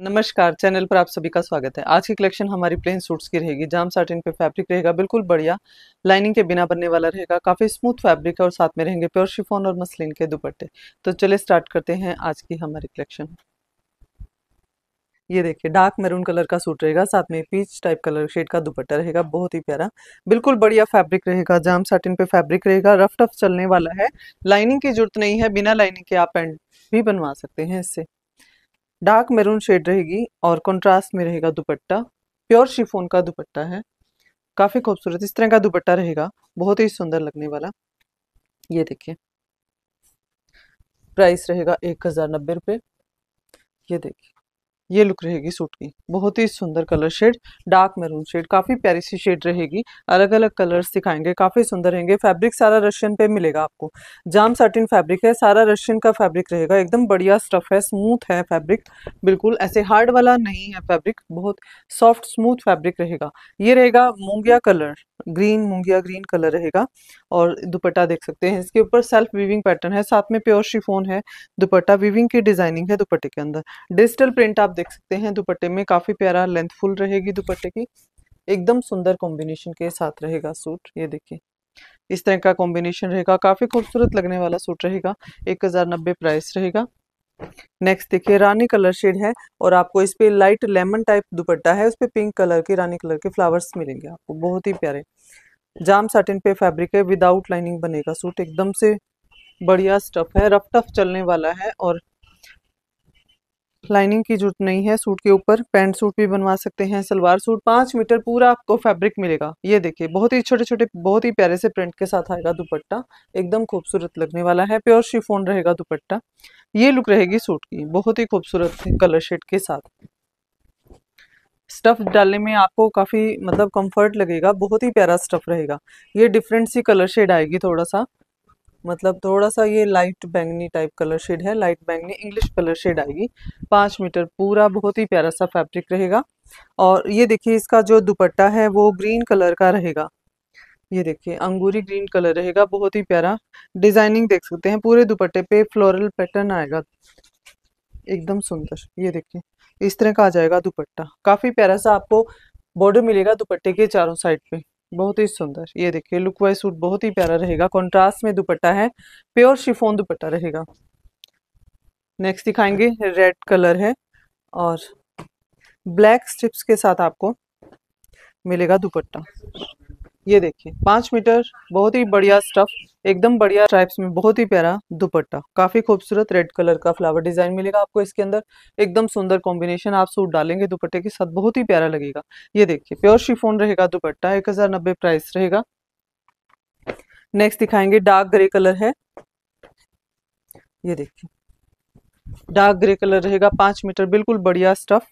नमस्कार, चैनल पर आप सभी का स्वागत है। आज की कलेक्शन हमारी प्लेन सूट्स की रहेगी, जाम साटिन पे फैब्रिक रहेगा, बिल्कुल बढ़िया। लाइनिंग के बिना बनने वाला रहेगा, काफ़ी स्मूथ फैब्रिक है और साथ में रहेंगे प्योर शिफोन और मसलिन के दुपट्टे। तो चलिए स्टार्ट करते हैं आज की हमारी कलेक्शन। ये देखिए, डार्क मैरून कलर का सूट रहेगा, साथ में पीच टाइप कलर शेड का दुपट्टा रहेगा, बहुत ही प्यारा। बिल्कुल बढ़िया फैब्रिक रहेगा, जाम साटिन पे फैब्रिक रहेगा, रफ टफ चलने वाला है। लाइनिंग की ज़रूरत नहीं है, बिना लाइनिंग के आप पैंट भी बनवा सकते हैं इससे। डार्क मेरून शेड रहेगी और कंट्रास्ट में रहेगा दुपट्टा। प्योर शिफोन का दुपट्टा है। काफ़ी खूबसूरत, इस तरह का दुपट्टा रहेगा। बहुत ही सुंदर लगने वाला। ये देखिए। प्राइस रहेगा एक हज़ार नब्बे रुपये ये देखिए। ये लुक रहेगी सूट की। बहुत ही सुंदर colour shade, dark maroon shade, काफ़ी प्यारी सी शेड रहेगी। अलग अलग कलर्स दिखाएँगे, काफ़ी सुंदर रहेंगे। फैब्रिक सारा रशियन पे मिलेगा आपको। जाम सर्टिन फैब्रिक है, सारा रशियन का फैब्रिक रहेगा। एकदम बढ़िया स्टफ़ है, स्मूथ है फैब्रिक। बिल्कुल ऐसे हार्ड वाला नहीं है फैब्रिक, बहुत सॉफ्ट, स्मूथ फैब्रिक रहेगा। ये रहेगा मूंगिया कलर, ग्रीन, मूंगिया ग्रीन कलर रहेगा। और दुपट्टा देख सकते हैं, इसके ऊपर सेल्फ वीविंग पैटर्न है, साथ में प्योर शिफोन है। दुपट्टा वीविंग की डिज़ाइनिंग है दुपट्टे के अंदर। डिजिटल प्रिंट आप देख सकते हैं, दुपट्टे में काफ़ी प्यारा लेंथफुल रहेगी दुपट्टे की। एकदम सुंदर कॉम्बिनेशन के साथ रहेगा सूट, ये देखिए। इस तरह का कॉम्बिनेशन रहेगा, काफ़ी खूबसूरत लगने वाला सूट रहेगा, एक हज़ार नब्बे प्राइस रहेगा। नेक्स्ट देखिए, रानी कलर शेड है और आपको इस पे लाइट लेमन टाइप दुपट्टा है, उस पे पिंक कलर के, रानी कलर के फ्लावर्स मिलेंगे आपको, बहुत ही प्यारे। जाम साटिन पे फैब्रिक है विदाउट लाइनिंग बनेगा सूट, एकदम से बढ़िया स्टफ़ है रफ टफ चलने वाला है और लाइनिंग की ज़रूरत नहीं है, सूट के ऊपर पैंट सूट भी बनवा सकते हैं, सलवार सूट, पाँच मीटर पूरा आपको फैब्रिक मिलेगा। ये देखिए, बहुत ही छोटे छोटे बहुत ही प्यारे से प्रिंट के साथ आएगा दुपट्टा, एकदम खूबसूरत लगने वाला है, प्योर शिफोन रहेगा दुपट्टा। ये लुक रहेगी सूट की, बहुत ही खूबसूरत कलर शेड के साथ। स्टफ़ डालने में आपको काफ़ी मतलब कंफर्ट लगेगा, बहुत ही प्यारा स्टफ़ रहेगा। ये डिफरेंट सी कलर शेड आएगी थोड़ा सा मतलब थोड़ा सा ये लाइट बैंगनी टाइप कलर शेड है लाइट बैंगनी इंग्लिश कलर शेड आएगी। पाँच मीटर, पूरा बहुत ही प्यारा सा फैब्रिक रहेगा। और ये देखिए इसका जो दुपट्टा है, वो ग्रीन कलर का रहेगा। ये देखिए, अंगूरी ग्रीन कलर रहेगा, बहुत ही प्यारा। डिज़ाइनिंग देख सकते हैं, पूरे दुपट्टे पे फ्लोरल पैटर्न आएगा। एकदम सुंदर, ये देखिए। इस तरह का आ जाएगा दुपट्टा। काफ़ी प्यारा सा आपको बॉर्डर मिलेगा दुपट्टे के चारों साइड पे। बहुत ही सुंदर। ये देखिए लुक वाइज सूट बहुत ही प्यारा रहेगा। कॉन्ट्रास्ट में दुपट्टा है प्योर शिफोन दुपट्टा रहेगा। नेक्स्ट दिखाएँगे रेड कलर है और ब्लैक स्ट्रिप्स के साथ आपको मिलेगा दुपट्टा। ये देखिए, पाँच मीटर, बहुत ही बढ़िया स्टफ़ एकदम बढ़िया टाइप्स में, बहुत ही प्यारा दुपट्टा, काफ़ी खूबसूरत रेड कलर का फ्लावर डिज़ाइन मिलेगा आपको इसके अंदर, एकदम सुंदर कॉम्बिनेशन आप सूट डालेंगे दुपट्टे के साथ, बहुत ही प्यारा लगेगा। ये देखिए प्योर शिफोन रहेगा दुपट्टा, एक हज़ार नब्बे प्राइस रहेगा। नेक्स्ट दिखाएँगे डार्क ग्रे कलर है। ये देखिए डार्क ग्रे कलर रहेगा पाँच मीटर, बिल्कुल बढ़िया स्टफ़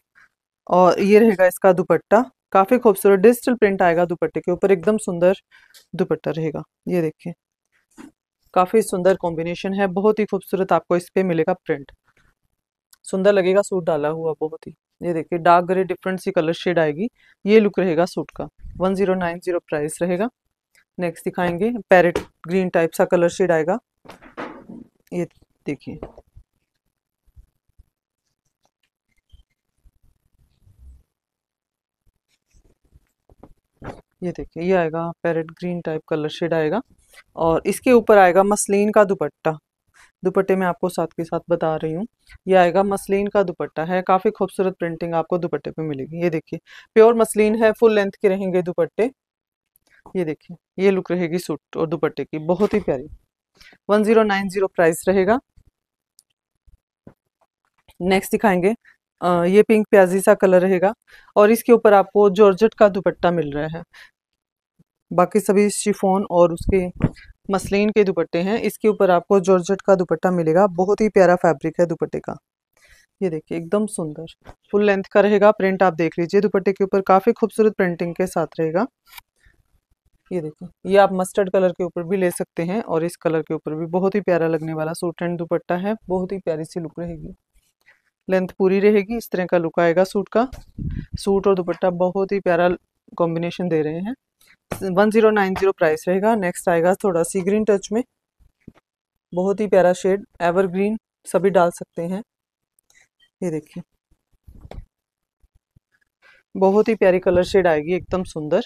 और ये रहेगा इसका दुपट्टा। काफ़ी खूबसूरत डिजिटल प्रिंट आएगा दुपट्टे के ऊपर, एकदम सुंदर दुपट्टा रहेगा। ये देखिए, काफ़ी सुंदर कॉम्बिनेशन है, बहुत ही खूबसूरत आपको इस पे मिलेगा प्रिंट सुंदर लगेगा सूट डाला हुआ, बहुत ही। ये देखिए डार्क ग्रे डिफरेंट सी कलर शेड आएगी, ये लुक रहेगा सूट का। One zero nine zero price रहेगा। नेक्स्ट दिखाएँगे पैरेट ग्रीन टाइप सा कलर शेड आएगा। ये देखिए ये देखिए ये आएगा parrot green type colour shade आएगा और इसके ऊपर आएगा मसलिन का दुपट्टा। दुपट्टे में आपको साथ के साथ बता रही हूँ। ये आएगा मसलिन का दुपट्टा है काफ़ी खूबसूरत प्रिंटिंग आपको दुपट्टे पे मिलेगी। ये देखिए प्योर मसलिन है फुल लेंथ के रहेंगे दुपट्टे। ये देखिए ये लुक रहेगी सूट और दुपट्टे की बहुत ही प्यारी। One zero nine zero price रहेगा। नेक्स्ट दिखाएँगे आ, ये पिंक प्याजी सा कलर रहेगा और इसके ऊपर आपको जॉर्जेट का दुपट्टा मिल रहा है। बाकी सभी शिफोन और उसके मसलिन के दुपट्टे हैं। इसके ऊपर आपको जॉर्जेट का दुपट्टा मिलेगा। बहुत ही प्यारा फैब्रिक है दुपट्टे का। ये देखिए, एकदम सुंदर। फुल लेंथ का रहेगा। प्रिंट आप देख लीजिए। दुपट्टे के ऊपर काफ़ी खूबसूरत प्रिंटिंग के साथ रहेगा। ये देखिए, ये आप मस्टर्ड कलर के ऊपर भी ले सकते हैं और इस कलर के ऊपर भी। बहुत ही प्यारा लगने वाला सूट एंड दुपट्टा है। बहुत ही प्यारी सी लुक रहेगी। लेंथ पूरी रहेगी। इस तरह का लुक आएगा सूट का। सूट और दुपट्टा बहुत ही प्यारा कॉम्बिनेशन दे रहे हैं। One zero nine zero price रहेगा। नेक्स्ट आएगा थोड़ा सी ग्रीन टच में। बहुत ही प्यारा शेड एवर ग्रीन सभी डाल सकते हैं। ये देखिए। बहुत ही प्यारी कलर शेड आएगी, एकदम सुंदर।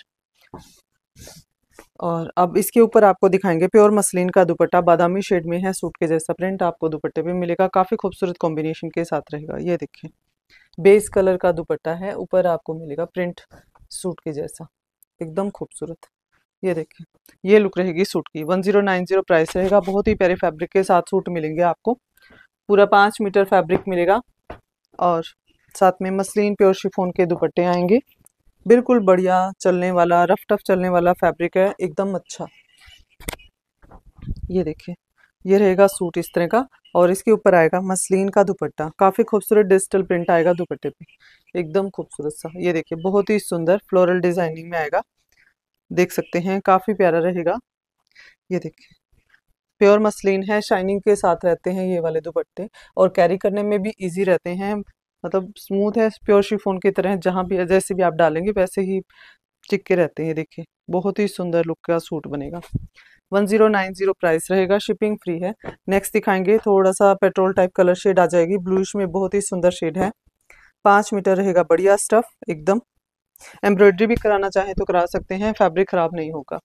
और अब इसके ऊपर आपको दिखाएँगे प्योर मसलिन का दुपट्टा। बादामी शेड में है सूट के जैसा प्रिंट आपको दुपट्टे पे मिलेगा। काफ़ी खूबसूरत कॉम्बिनेशन के साथ रहेगा। ये देखिए। बेस कलर का दुपट्टा है, ऊपर आपको मिलेगा प्रिंट सूट के जैसा। एकदम खूबसूरत। ये देखिए, ये लुक रहेगी सूट की। One zero nine zero price रहेगा। बहुत ही प्यारे फैब्रिक के साथ सूट मिलेंगे आपको। पूरा पाँच मीटर फैब्रिक मिलेगा और साथ में मसलिन प्योर शिफोन के दुपट्टे आएँगे। बिल्कुल बढ़िया चलने वाला, रफ टफ चलने वाला फैब्रिक है। एकदम अच्छा। ये देखिए, ये रहेगा सूट इस तरह का। और इसके ऊपर आएगा मसलिन का दुपट्टा। काफ़ी खूबसूरत डिजिटल प्रिंट आएगा दुपट्टे पे। एकदम खूबसूरत सा। ये देखिए, बहुत ही सुंदर फ्लोरल डिज़ाइनिंग में आएगा। देख सकते हैं, काफ़ी प्यारा रहेगा। ये देखिए, प्योर मसलिन है, शाइनिंग के साथ रहते हैं ये वाले दुपट्टे और कैरी करने में भी इजी रहते हैं। मतलब स्मूथ है, प्योर शिफोन की तरह, जहाँ भी, जैसे भी आप डालेंगे, वैसे ही चिक्के रहते हैं। ये देखिए, बहुत ही सुंदर लुक का सूट बनेगा। One zero nine zero price रहेगा शिपिंग फ्री है। नेक्स्ट दिखाएँगे थोड़ा सा पेट्रोल टाइप कलर शेड आ जाएगी। ब्लूइश में बहुत ही सुंदर शेड है। पाँच मीटर रहेगा, बढ़िया स्टफ़ एकदम। एम्ब्रॉयडरी भी कराना चाहें तो करा सकते हैं फैब्रिक खराब नहीं होगा।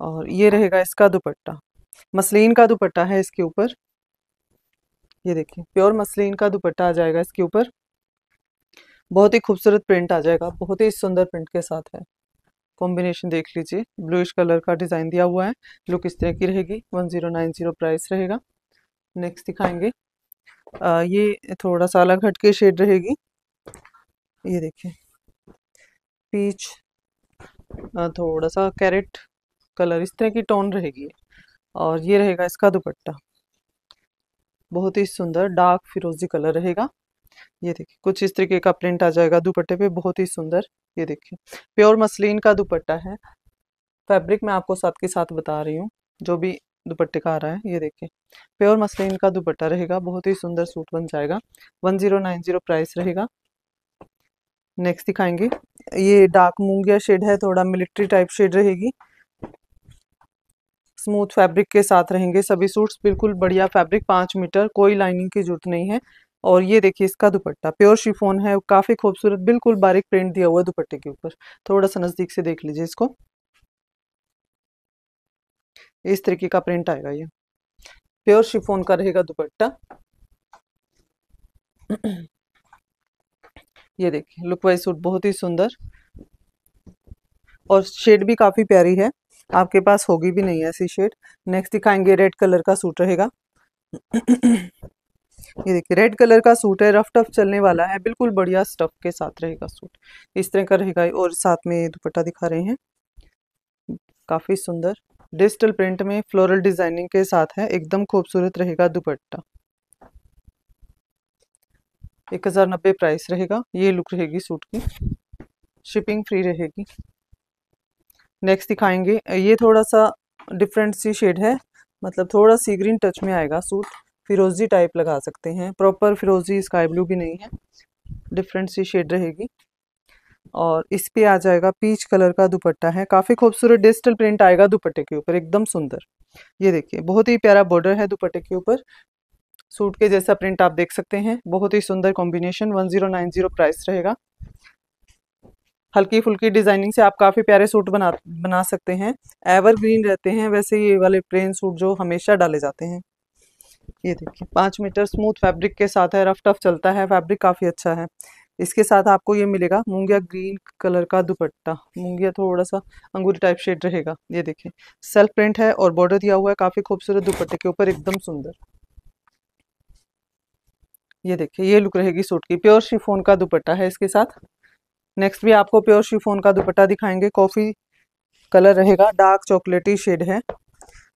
और ये रहेगा इसका दुपट्टा। मसलिन का दुपट्टा है इसके ऊपर। ये देखिए प्योर मसलिन का दुपट्टा आ जाएगा इसके ऊपर। बहुत ही खूबसूरत प्रिंट आ जाएगा, बहुत ही सुंदर प्रिंट के साथ है। कॉम्बिनेशन देख लीजिए। ब्लूइश कलर का डिज़ाइन दिया हुआ है। लुक इस तरह की रहेगी। One zero nine zero price रहेगा। नेक्स्ट दिखाएँगे। आ, ये थोड़ा सा अलग हटके शेड रहेगी। ये देखिए। पीच थोड़ा सा कैरेट कलर इस तरह की टोन रहेगी। और ये रहेगा इसका दुपट्टा। बहुत ही सुंदर डार्क फिरोजी कलर रहेगा। ये देखिए, कुछ इस तरीके का प्रिंट आ जाएगा दुपट्टे पे, बहुत ही सुंदर, ये देखिए। प्योर मसलिन का दुपट्टा है। फैब्रिक मैं आपको साथ के साथ बता रही हूँ, जो भी दुपट्टे का आ रहा है, ये देखिए। प्योर मसलिन का दुपट्टा रहेगा, बहुत ही सुंदर सूट बन जाएगा। One zero nine zero price रहेगा। नेक्स्ट दिखाएँगे। ये डार्क मूंगिया शेड है, थोड़ा मिलिट्री टाइप शेड रहेगी। स्मूथ फैब्रिक के साथ रहेंगे सभी सूट्स, बिल्कुल बढ़िया फैब्रिक, पाँच मीटर, कोई लाइनिंग की ज़रूरत नहीं है। और ये देखिए इसका दुपट्टा, प्योर शिफोन है, काफ़ी खूबसूरत, बिल्कुल बारीक प्रिंट दिया हुआ दुपट्टे के ऊपर। थोड़ा सा नज़दीक से देख लीजिए इसको। इस तरीके का प्रिंट आएगा ये। प्योर शिफोन का रहेगा दुपट्टा। ये देखिए, लुक वाइज सूट बहुत ही सुंदर। और शेड भी काफ़ी प्यारी है। आपके पास होगी भी नहीं ऐसी शेड। नेक्स्ट दिखाएँगे रेड कलर का सूट रहेगा। ये देखिए रेड कलर का सूट है रफ टफ चलने वाला है, बिल्कुल बढ़िया स्टफ़ के साथ रहेगा सूट इस तरह का रहेगा और साथ में दुपट्टा दिखा रहे हैं। काफ़ी सुंदर। डिजिटल प्रिंट में फ्लोरल डिज़ाइनिंग के साथ है, एकदम खूबसूरत रहेगा दुपट्टा। एक हज़ार नब्बे प्राइस रहेगा, ये लुक रहेगी सूट की। शिपिंग फ्री रहेगी। नेक्स्ट दिखाएँगे। ये थोड़ा सा डिफरेंट सी शेड है मतलब थोड़ा सी ग्रीन टच में आएगा सूट फिरोजी टाइप लगा सकते हैं। प्रॉपर फिरोजी स्काई ब्लू भी नहीं है। डिफरेंट सी शेड रहेगी। और इस पे आ जाएगा पीच कलर का दुपट्टा है। काफ़ी खूबसूरत डिजिटल प्रिंट आएगा दुपट्टे के ऊपर, एकदम सुंदर। ये देखिए, बहुत ही प्यारा बॉर्डर है दुपट्टे के ऊपर। सूट के जैसा प्रिंट आप देख सकते हैं। बहुत ही सुंदर combination one zero nine zero price रहेगा। हल्की फुल्की डिज़ाइनिंग से आप काफ़ी प्यारे सूट बना बना सकते हैं। एवर ग्रीन रहते हैं, वैसे ये वाले प्लेन सूट जो हमेशा डाले जाते हैं। ये देखिए, पाँच मीटर स्मूथ फैब्रिक के साथ है, रफ टफ चलता है, फैब्रिक काफ़ी अच्छा है। इसके साथ आपको ये मिलेगा मूंगिया ग्रीन कलर का दुपट्टा। मूंगिया थोड़ा सा अंगूरी टाइप शेड रहेगा, ये देखिए। सेल्फ प्रिंट है और बॉर्डर दिया हुआ है, काफ़ी खूबसूरत दुपट्टे के ऊपर, एकदम सुंदर। ये देखिए, ये लुक रहेगी सूट की। प्योर शिफोन का दुपट्टा है इसके साथ। नेक्स्ट भी आपको प्योर शिफोन का दुपट्टा दिखाएँगे। कॉफ़ी कलर रहेगा, डार्क चॉकलेटी शेड है।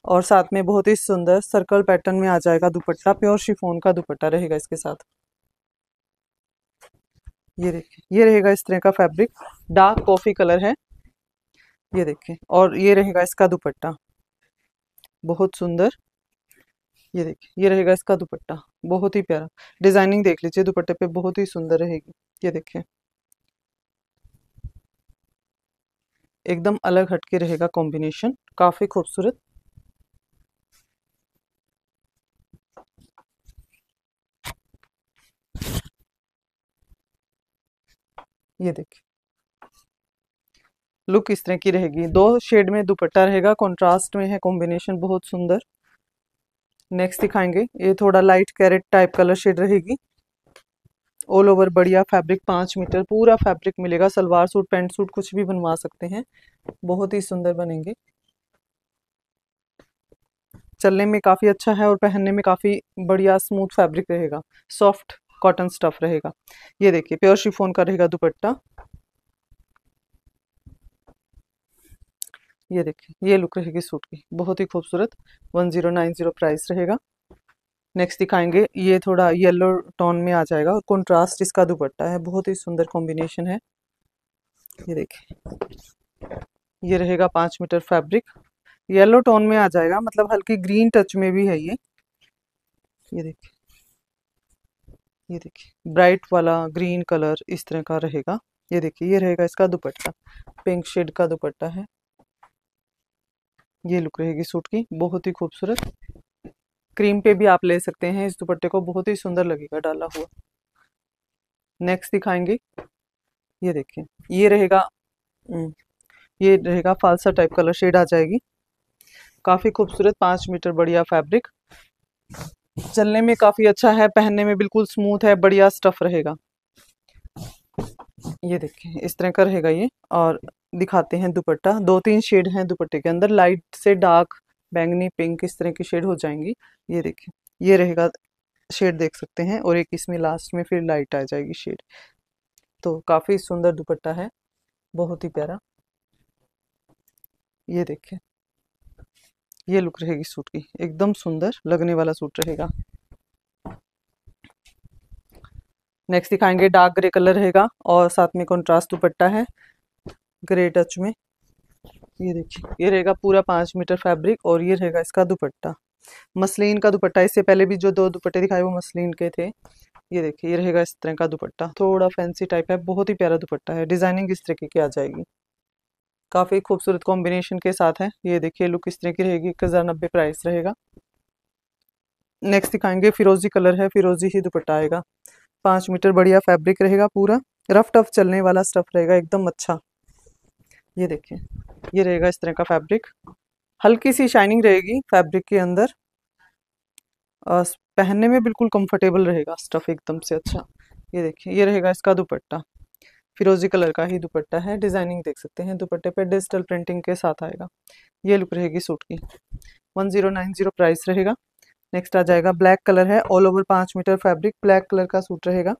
और साथ में बहुत ही सुंदर सर्कल पैटर्न में आ जाएगा दुपट्टा प्योर शिफोन का दुपट्टा रहेगा इसके साथ। ये देखिए, ये रहेगा इस तरह का फैब्रिक डार्क कॉफ़ी कलर है। ये देखिए, और ये रहेगा इसका दुपट्टा। बहुत सुंदर। ये देखिए, ये रहेगा इसका दुपट्टा। बहुत ही प्यारा। डिज़ाइनिंग देख लीजिए, दुपट्टे पे बहुत ही सुंदर रहेगी। ये देखिए। एकदम अलग हटके रहेगा कॉम्बिनेशन काफ़ी खूबसूरत। ये देखिए। लुक इस तरह की रहेगी। दो शेड में दुपट्टा रहेगा कंट्रास्ट में है कॉम्बिनेशन बहुत सुंदर। नेक्स्ट दिखाएँगे। ये थोड़ा light carrot type colour shade रहेगी। ऑल ओवर बढ़िया फैब्रिक पाँच मीटर, पूरा फैब्रिक मिलेगा। सलवार सूट पैंट सूट कुछ भी बनवा सकते हैं। बहुत ही सुंदर बनेंगे। चलने में काफ़ी अच्छा है और पहनने में काफ़ी बढ़िया स्मूथ फैब्रिक रहेगा। सॉफ्ट कॉटन स्टफ़ रहेगा। ये देखिए प्योर शिफोन का रहेगा दुपट्टा। ये देखिए, ये लुक रहेगी सूट की। बहुत ही खूबसूरत। One zero nine zero price रहेगा। नेक्स्ट दिखाएँगे। ये थोड़ा येलो टोन में आ जाएगा। और कॉन्ट्रास्ट इसका दुपट्टा है। बहुत ही सुंदर कॉम्बिनेशन है। ये देखिए। ये रहेगा पाँच मीटर फैब्रिक येलो टोन में आ जाएगा। मतलब हल्की ग्रीन टच में भी है ये। ये देखिए। ये देखिए ब्राइट वाला ग्रीन कलर इस तरह का रहेगा। ये देखिए ये रहेगा इसका दुपट्टा। पिंक शेड का दुपट्टा है। ये लुक रहेगी सूट की बहुत ही खूबसूरत। क्रीम पे भी आप ले सकते हैं इस दुपट्टे को बहुत ही सुंदर लगेगा डाला हुआ। नेक्स्ट दिखाएँगे। ये देखिए ये रहेगा हम्म, ये रहेगा फालसा टाइप कलर शेड आ जाएगी। काफ़ी खूबसूरत पाँच मीटर बढ़िया फैब्रिक चलने में काफ़ी अच्छा है, पहनने में बिल्कुल स्मूथ है, बढ़िया स्टफ़ रहेगा। ये देखिए इस तरह का रहेगा ये और दिखाते हैं दुपट्टा। दो तीन शेड हैं दुपट्टे के अंदर लाइट से डार्क बैंगनी पिंक इस तरह की शेड हो जाएँगी। ये देखिए ये रहेगा शेड देख सकते हैं और एक इसमें लास्ट में फिर लाइट आ जाएगी शेड तो काफ़ी सुंदर दुपट्टा है, बहुत ही प्यारा। ये देखिए ये लुक रहेगी सूट की, एकदम सुंदर लगने वाला सूट रहेगा। नेक्स्ट दिखाएँगे डार्क ग्रे कलर रहेगा और साथ में कॉन्ट्रास्ट दुपट्टा है ग्रे टच में। ये देखिए, ये रहेगा पूरा पाँच मीटर फैब्रिक और ये रहेगा इसका दुपट्टा। मसलिन का दुपट्टा, इससे पहले भी जो दो दुपट्टे दिखाए वो मसलिन के थे। ये देखिए, ये रहेगा इस तरह का दुपट्टा। थोड़ा फैंसी टाइप है, बहुत ही प्यारा दुपट्टा है। डिज़ाइनिंग इस तरीके की आ जाएगी। काफ़ी खूबसूरत कॉम्बिनेशन के साथ है। ये देखिए लुक इस तरह की रहेगी, एक हज़ार नब्बे प्राइस रहेगा। नेक्स्ट दिखाएँगे फिरोजी कलर है। फिरोजी ही दुपट्टा आएगा। पाँच मीटर बढ़िया फैब्रिक रहेगा पूरा। रफ टफ चलने वाला स्टफ़ रहेगा, एकदम अच्छा। ये देखिए, ये रहेगा इस तरह का फैब्रिक हल्की सी शाइनिंग रहेगी फैब्रिक के अंदर। पहनने में बिल्कुल कंफर्टेबल रहेगा स्टफ़ एकदम से अच्छा। ये देखिए, ये रहेगा इसका दुपट्टा। फिरोजी कलर का ही दुपट्टा है। डिज़ाइनिंग देख सकते हैं। दुपट्टे पे डिजिटल प्रिंटिंग के साथ आएगा। ये लुक रहेगी सूट की। One zero nine zero price रहेगा। नेक्स्ट आ जाएगा। ब्लैक कलर है। ऑल ओवर पाँच मीटर फैब्रिक। ब्लैक कलर का सूट रहेगा।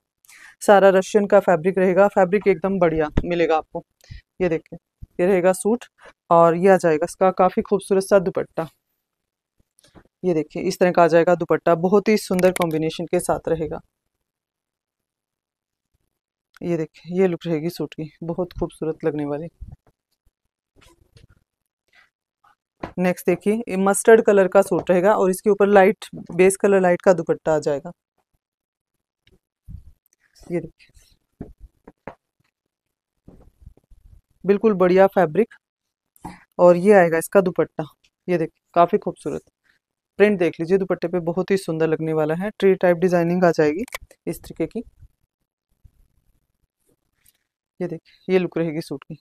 सारा रशियन का फैब्रिक रहेगा। फैब्रिक एकदम बढ़िया मिलेगा आपको। ये देखिए, ये रहेगा सूट और ये आ जाएगा इसका काफ़ी खूबसूरत सा दुपट्टा। ये देखिए, इस तरह का आ जाएगा दुपट्टा। बहुत ही सुंदर कॉम्बिनेशन के साथ रहेगा। ये देखिए ये लुक रहेगी सूट की, बहुत खूबसूरत लगने वाली। नेक्स्ट देखिए मस्टर्ड कलर का सूट रहेगा और इसके ऊपर लाइट बेस कलर लाइट का दुपट्टा आ जाएगा। ये देखिए बिल्कुल बढ़िया फैब्रिक और ये आएगा इसका दुपट्टा। ये देखिए काफ़ी खूबसूरत। प्रिंट देख लीजिए, दुपट्टे पे बहुत ही सुंदर लगने वाला है। ट्री टाइप डिज़ाइनिंग आ जाएगी इस तरीके की। ये देखिए ये लुक रहेगी सूट की।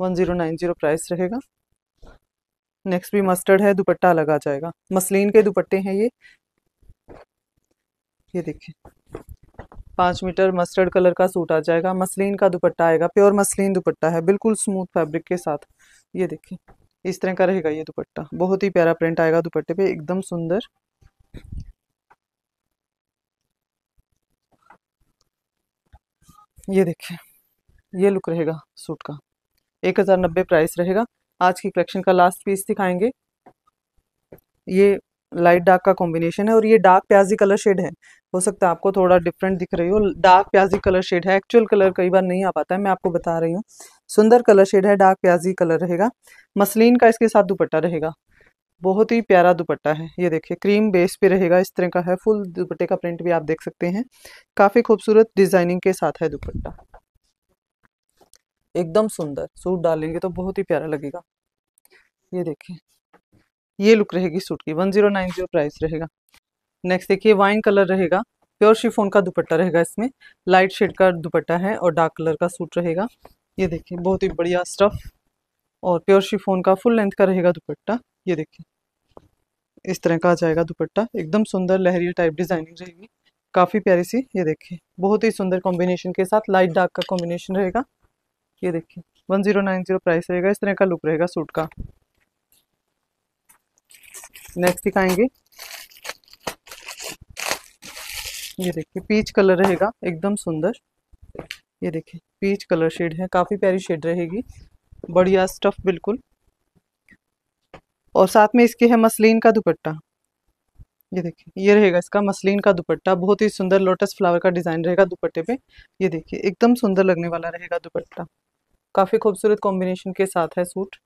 One zero nine zero price रहेगा। नेक्स्ट भी मस्टर्ड है, दुपट्टा अलग आ जाएगा। मसलिन के दुपट्टे हैं ये। ये देखिए। पाँच मीटर मस्टर्ड कलर का सूट आ जाएगा। मसलिन का दुपट्टा आएगा। प्योर मसलिन दुपट्टा है, बिल्कुल स्मूथ फैब्रिक के साथ। ये देखिए, इस तरह का रहेगा ये दुपट्टा। बहुत ही प्यारा प्रिंट आएगा दुपट्टे पे, एकदम सुंदर। ये देखिए। ये लुक रहेगा सूट का। एक हज़ार नब्बे प्राइस रहेगा। आज की कलेक्शन का लास्ट पीस दिखाएँगे। ये लाइट डार्क का कॉम्बिनेशन है और ये डार्क प्याजी कलर शेड है। हो सकता है आपको थोड़ा डिफरेंट दिख रही हो। डार्क प्याजी कलर शेड है। एक्चुअल कलर कई बार नहीं आ पाता है। मैं आपको बता रही हूँ। सुंदर कलर शेड है। डार्क प्याजी कलर रहेगा। मसलिन का इसके साथ दुपट्टा रहेगा। बहुत ही प्यारा दुपट्टा है। ये देखिए क्रीम बेस पे रहेगा। इस तरह का है। फुल दुपट्टे का प्रिंट भी आप देख सकते हैं। काफ़ी खूबसूरत डिज़ाइनिंग के साथ है दुपट्टा। एकदम सुंदर। सूट डालेंगे तो बहुत ही प्यारा लगेगा। ये देखिए। ये लुक रहेगी सूट की। One zero nine zero price रहेगा। नेक्स्ट देखिए, वाइन कलर रहेगा। प्योर शिफोन का दुपट्टा रहेगा इसमें। लाइट शेड का दुपट्टा है और डार्क कलर का सूट रहेगा। ये देखिए, बहुत ही बढ़िया स्टफ़। और प्योर शिफोन का फुल लेंथ का रहेगा दुपट्टा। ये देखिए। इस तरह का आ जाएगा दुपट्टा। एकदम सुंदर लहरिया टाइप डिज़ाइनिंग रहेगी। काफ़ी प्यारी सी। ये देखिए, बहुत ही सुंदर कॉम्बिनेशन के साथ लाइट डार्क का कॉम्बिनेशन रहेगा। ये देखिए one zero nine zero price रहेगा, इस तरह का लुक रहेगा सूट का। नेक्स्ट दिखाएँगे। ये देखिए पीच कलर रहेगा, एकदम सुंदर। ये देखिए पीच कलर शेड है, काफ़ी प्यारी शेड रहेगी। बढ़िया स्टफ़ बिल्कुल। और साथ में इसके है मसलिन का दुपट्टा। ये देखिए, ये रहेगा इसका मसलिन का दुपट्टा, बहुत ही सुंदर लोटस फ्लावर का डिज़ाइन रहेगा दुपट्टे पे। ये देखिए, एकदम सुंदर लगने वाला रहेगा दुपट्टा। काफ़ी खूबसूरत कॉम्बिनेशन के साथ है सूट।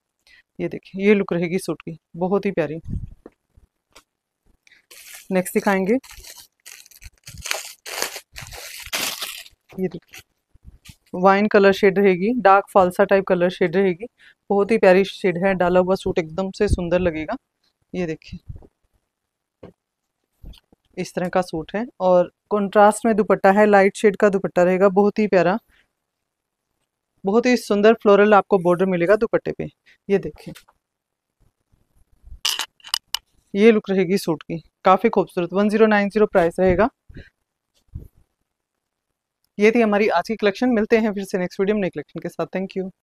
ये देखिए, ये लुक रहेगी सूट की। बहुत ही प्यारी। नेक्स्ट दिखाएँगे। ये देखिए वाइन कलर शेड रहेगी डार्क फालसा टाइप कलर शेड रहेगी। बहुत ही प्यारी शेड है, डाला हुआ सूट एकदम से सुंदर लगेगा। ये देखिए, इस तरह का सूट है। और कंट्रास्ट में दुपट्टा है लाइट शेड का दुपट्टा रहेगा, बहुत ही प्यारा। बहुत ही सुंदर फ्लोरल आपको बॉर्डर मिलेगा दुपट्टे पे। ये देखिए ये लुक रहेगी सूट की। काफ़ी खूबसूरत। One zero nine zero price रहेगा। ये थी हमारी आज की कलेक्शन मिलते हैं फिर से नेक्स्ट वीडियो में नई कलेक्शन के साथ। Thank you